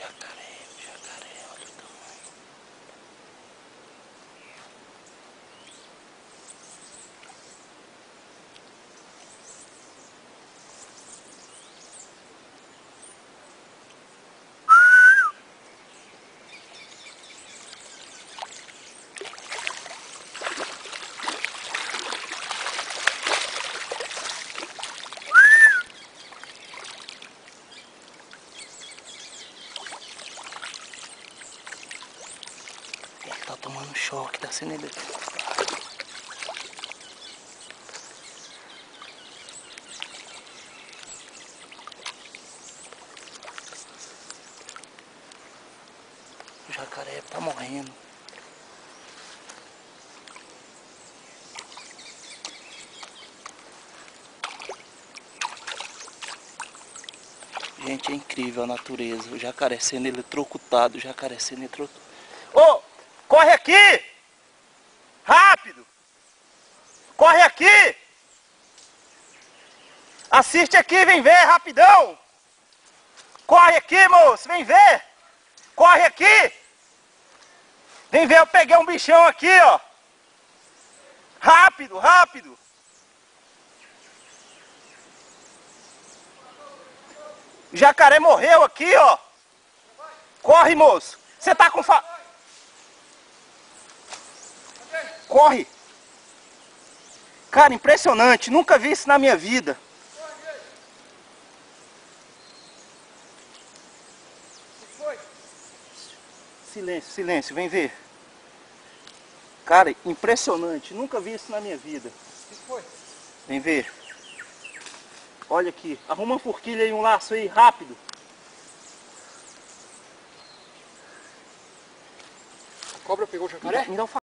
shut choque, tá sendo ele. O jacaré tá morrendo. Gente, é incrível a natureza. O jacaré sendo eletrocutado, o jacaré sendo eletrocutado. Ô, corre aqui! Rápido! Corre aqui! Assiste aqui, vem ver, rapidão! Corre aqui, moço, vem ver! Corre aqui! Vem ver, eu peguei um bichão aqui, ó! Rápido, rápido! O jacaré morreu aqui, ó. Corre, moço. Você tá com fa... Corre. Cara, impressionante. Nunca vi isso na minha vida. Silêncio, silêncio. Vem ver. Cara, impressionante. Nunca vi isso na minha vida. Vem ver. Olha aqui, arruma uma forquilha e um laço aí, rápido. A cobra pegou o jacaré? Me dá um